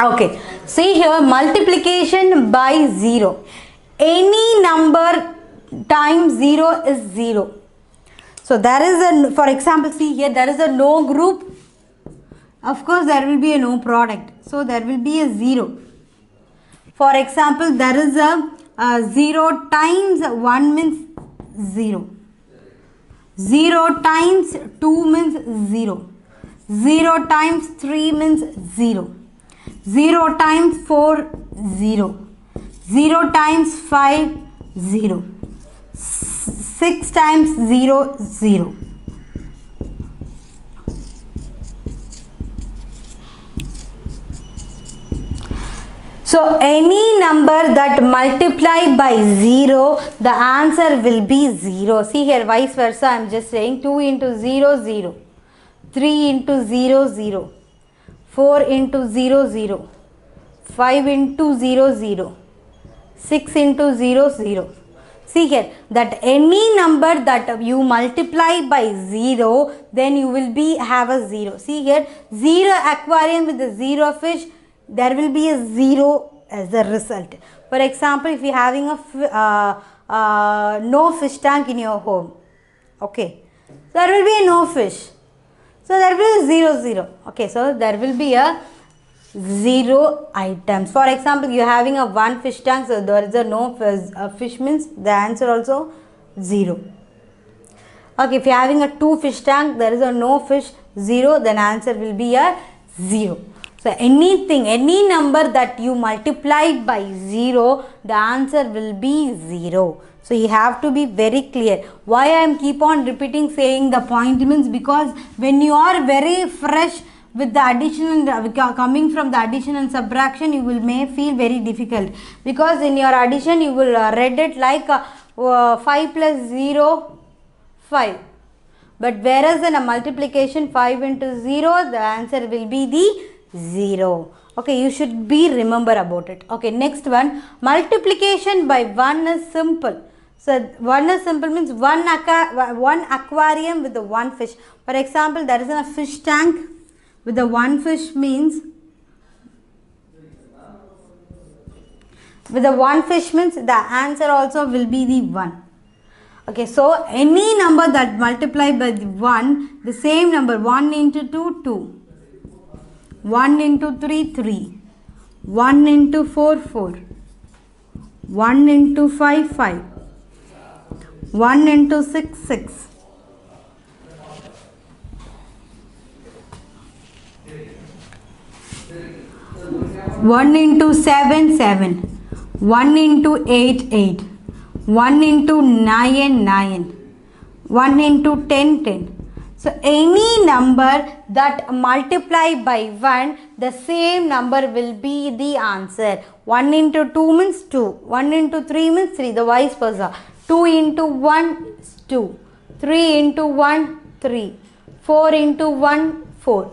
Okay, see here multiplication by 0. Any number times 0 is 0. So there is a, for example, see here there is a no group. Of course, there will be a no product. So there will be a 0. For example, there is a, a 0 times 1 means 0. 0 times 2 means 0. 0 times 3 means 0. 0 times 4 0 0 times 5 0 6 times 0 0 so any number that multiply by 0 the answer will be 0 see here vice versa i am just saying 2 into 0 0 3 into 0 0 4 into 0 0 5 into 0 0 6 into 0 0 see here that any number that you multiply by 0 then you will be have a 0 see here 0 aquarium with the 0 fish there will be a 0 as a result. For example if you're having a uh, uh, no fish tank in your home okay there will be no fish so there will be zero zero. Okay, so there will be a zero items. For example, you are having a one fish tank, so there is a no fish, uh, fish means the answer also zero. Okay, if you are having a two fish tank, there is a no fish zero, then answer will be a zero. So anything, any number that you multiplied by zero, the answer will be zero. So you have to be very clear. Why I am keep on repeating saying the point means because when you are very fresh with the addition and uh, coming from the addition and subtraction you will may feel very difficult. Because in your addition you will uh, read it like uh, uh, 5 plus 0 5 but whereas in a multiplication 5 into 0 the answer will be the 0 okay you should be remember about it. Okay next one. Multiplication by 1 is simple so one is simple means one aqua, one aquarium with the one fish. For example there is a fish tank with the one fish means with the one fish means the answer also will be the 1 okay so any number that multiply by the 1 the same number 1 into 2 2 1 into 3 3 1 into 4 4 1 into 5 5 1 into 6 6 1 into 7 7 1 into 8 8 1 into 9 9 1 into 10 10 so any number that multiply by 1 the same number will be the answer. 1 into 2 means 2 1 into 3 means 3 the vice versa 2 into 1 is 2 3 into 1 3 4 into 1 4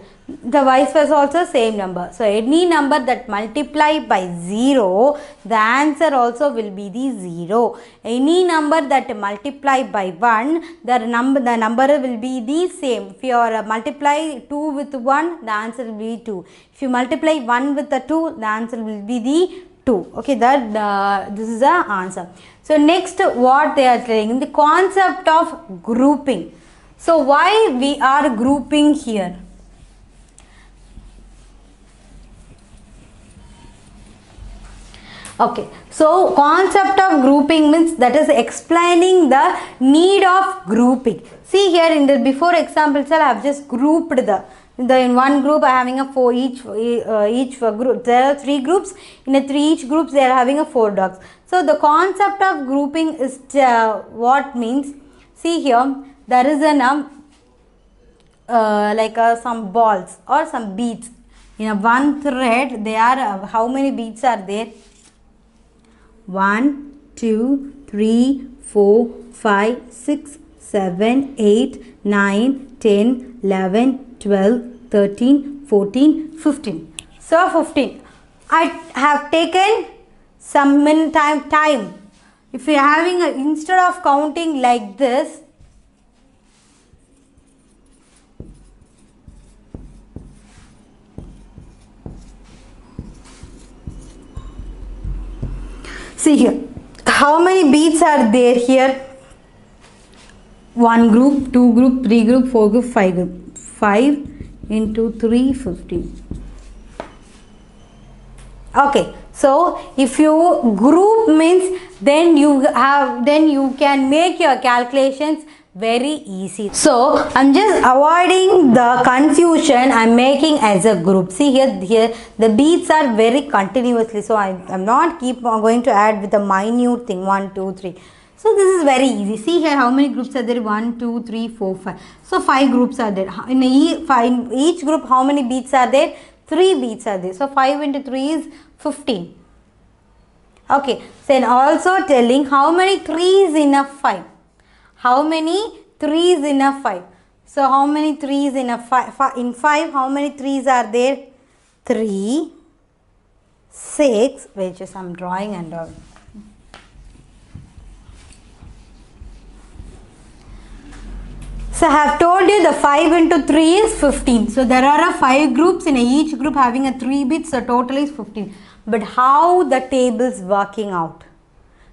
the vice versa also same number. So any number that multiply by 0 the answer also will be the 0 any number that multiply by 1 the number the number will be the same. If you are uh, multiply 2 with 1 the answer will be 2 if you multiply 1 with the 2 the answer will be the 2 okay that uh, this is the answer. So next what they are in the concept of grouping. So why we are grouping here? Okay so concept of grouping means that is explaining the need of grouping. See here in the before example sir i have just grouped the the in one group i having a four each uh, each group there are three groups. In a three each groups they are having a four dogs. So the concept of grouping is uh, what means see here there is an um, uh, like uh, some balls or some beads. In a one thread they are uh, how many beads are there? 1 2 3 4 5 6 7, 8, 9, 10, 11, 12, 13, 14, 15. So 15. I have taken some min time time. If you are having a, instead of counting like this, see here how many beads are there here one group, two group, three group, four group, five group. 5 into 3, 15. Okay, so if you group means then you have then you can make your calculations very easy. So I'm just avoiding the confusion I'm making as a group. See here, here the beads are very continuously. So I, I'm not keep going to add with a minute thing. One, two, three. So this is very easy. See here how many groups are there? One, two, three, four, five. So five groups are there. In, each group, how many beads are there? Three beads are there. So five into three is 15. Okay. Then also telling how many threes in a five how many threes in a 5 so how many threes in a 5 in 5 how many threes are there 3 6 which is i'm drawing and all So I have told you the 5 into 3 is 15. So there are 5 groups in each group having a 3 bits. So total is 15. But how the table is working out?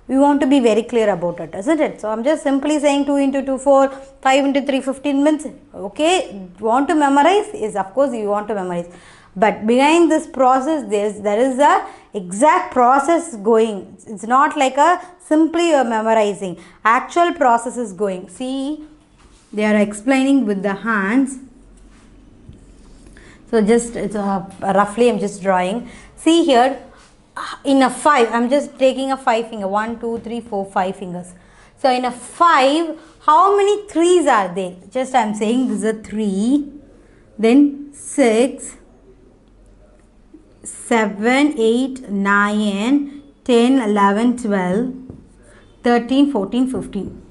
we want to be very clear about it isn't it so i'm just simply saying 2 into 2 4 5 into 3 15 means okay want to memorize is of course you want to memorize but behind this process there's there is a exact process going it's not like a simply you're memorizing actual process is going see they are explaining with the hands. So just uh, roughly i'm just drawing. See here in a five i'm just taking a five finger. One two three four five fingers. So in a five how many threes are there just i'm saying this is a three then six seven eight nine ten eleven twelve thirteen fourteen fifteen.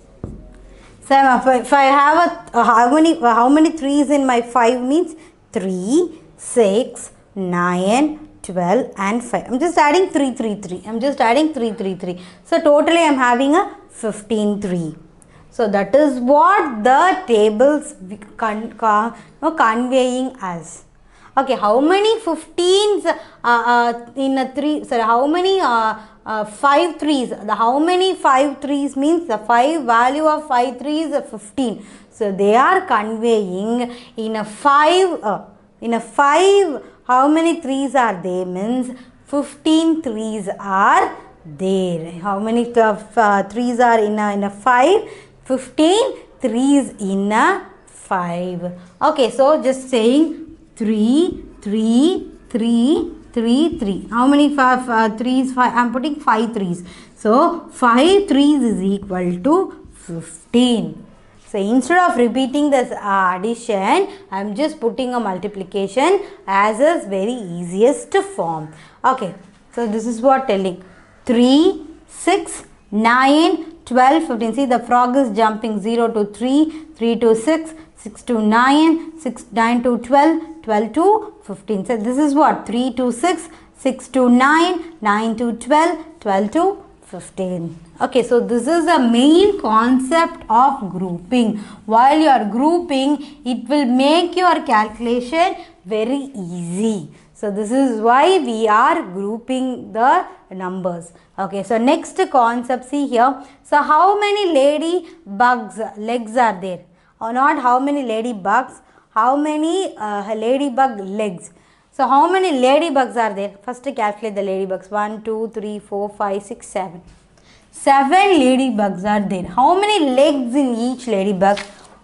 So If I have a, how many how many 3's in my 5 means 3, 6, 9, 12 and 5. I'm just adding 3, 3, 3. I'm just adding 3, 3, 3. So totally I'm having a 15, 3. So that is what the tables con, con, no, conveying us. Okay, how many 15s uh, uh, in a 3, sorry, how many uh, uh, 5 threes, the how many 5 threes means the 5 value of 5 threes is 15. So they are conveying in a 5, uh, in a 5 how many threes are there means 15 threes are there. How many uh, threes are in a, in a 5 15 threes in a 5 okay so just saying 3 3 3 3 3 how many five, uh, threes? I'm putting 5 threes. So 5 threes is equal to 15 so instead of repeating this uh, addition, I am just putting a multiplication as a very easiest to form. Okay, so this is what telling. 3, 6, 9, 12, 15. See the frog is jumping 0 to 3, 3 to 6, 6 to 9, 6, 9 to 12, 12 to 15. So this is what 3 to 6, 6 to 9, 9 to 12, 12 to 15. Okay, so this is the main concept of grouping. While you are grouping, it will make your calculation very easy. So this is why we are grouping the numbers. Okay, so next concept, see here. So how many lady bugs legs are there? Or not how many lady bugs, how many uh, ladybug legs. So how many ladybugs are there? First calculate the ladybugs. 1, 2, 3, 4, 5, 6, 7. Seven ladybugs are there. How many legs in each ladybug?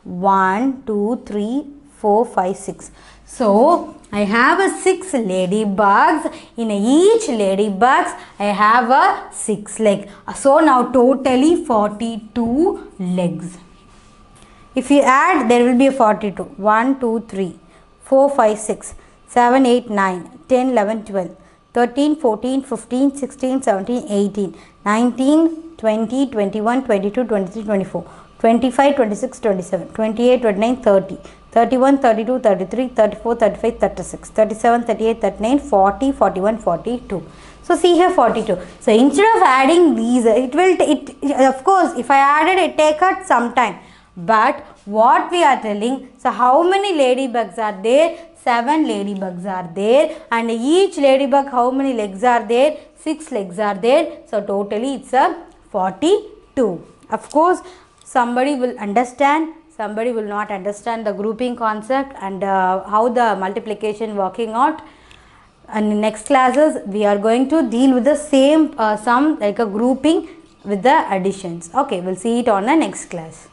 One, two, three, four, five, six. So, I have a 6 ladybugs. In each ladybugs, I have a 6 leg. So, now totally 42 legs. If you add, there will be a 42. 1, 2, 3, 4, 5, 6, 7, 8, 9, 10, 11, 12. 13, 14, 15, 16, 17, 18, 19, 20, 21, 22, 23, 24, 25, 26, 27, 28, 29, 30, 31, 32, 33, 34, 35, 36, 37, 38, 39, 40, 41, 42. So see here 42. So instead of adding these, it will, it, of course, if I added it, take out some time. But what we are telling, so how many ladybugs are there? Seven ladybugs are there and each ladybug how many legs are there? Six legs are there. So totally it's a 42 of course somebody will understand. Somebody will not understand the grouping concept and uh, how the multiplication working out. And in next classes we are going to deal with the same uh, sum like a grouping with the additions. Okay we'll see it on the next class